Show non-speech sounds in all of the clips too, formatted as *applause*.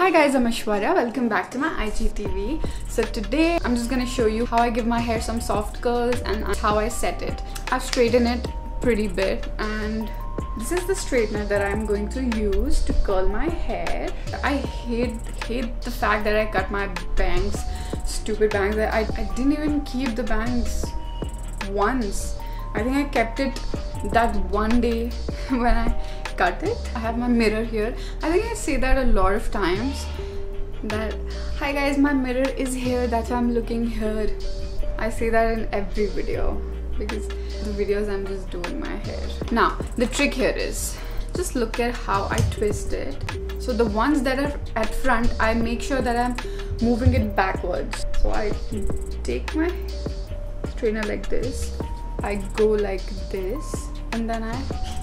Hi guys, I'm Aishwarya. Welcome back to my IGTV. So today I'm just gonna show you how I give my hair some soft curls and how I set it. I've straightened it pretty bit and this is the straightener that I'm going to use to curl my hair. I hate hate the fact that I cut my bangs, stupid bangs. I, I didn't even keep the bangs once. I think I kept it that one day *laughs* when I cut it. I have my mirror here. I think I say that a lot of times that hi guys my mirror is here that's why I'm looking here. I say that in every video because the videos I'm just doing my hair. Now the trick here is just look at how I twist it. So the ones that are at front I make sure that I'm moving it backwards. So I take my strainer like this. I go like this and then I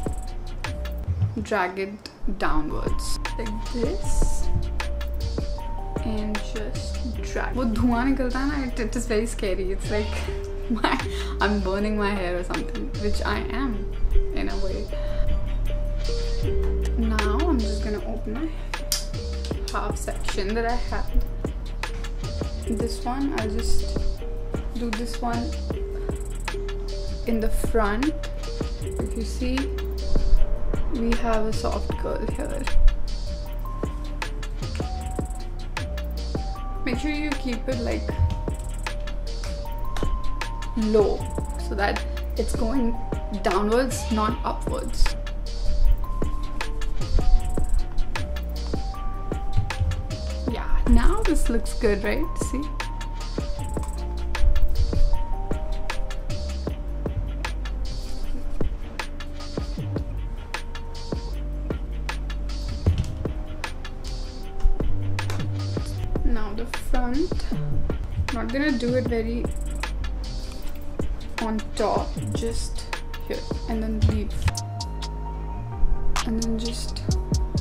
drag it downwards like this and just drag वो धुआं निकलता है ना it is very scary it's like *laughs* my I'm burning my hair or something which I am in a way now I'm just gonna open my half section that I had this one I'll just do this one in the front if you see we have a soft curl here make sure you keep it like low so that it's going downwards not upwards. Yeah now this looks good right? See front. Not gonna do it very on top just here and then leave. And then just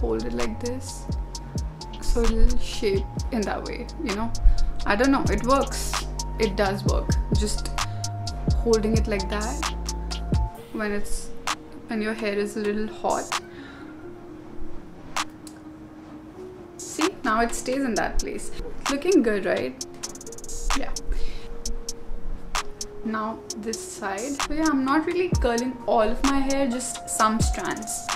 hold it like this. So it'll shape in that way you know? I don't know it works. It does work. Just holding it like that when it's when your hair is a little hot see now it stays in that place. Looking good right? Yeah. Now this side. So yeah i'm not really curling all of my hair just some strands.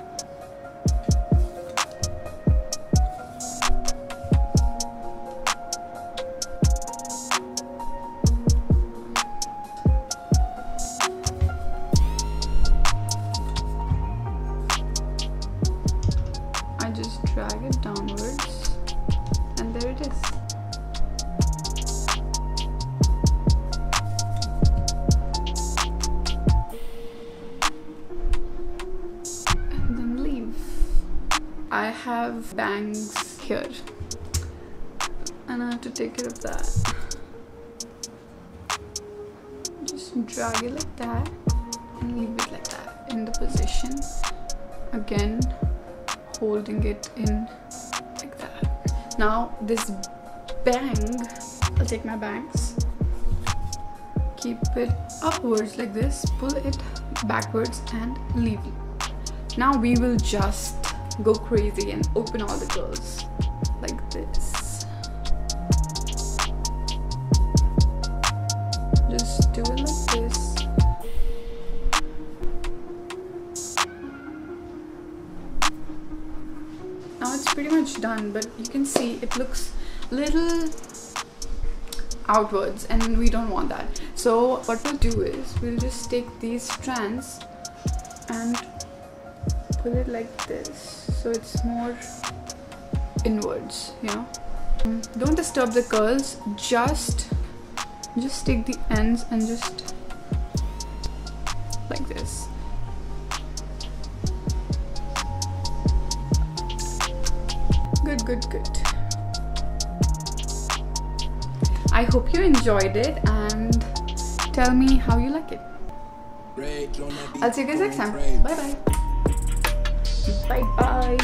I just drag it downwards have bangs here and I have to take care of that. Just drag it like that and leave it like that in the position. Again holding it in like that. Now this bang I'll take my bangs. Keep it upwards like this. Pull it backwards and leave it. Now we will just go crazy and open all the curls like this. Just do it like this. Now it's pretty much done but you can see it looks little outwards and we don't want that. So what we'll do is we'll just take these strands and pull it like this. So it's more inwards you know? Don't disturb the curls. Just just take the ends and just like this. Good good good. I hope you enjoyed it and tell me how you like it. I'll see you guys next time. bye bye bye bye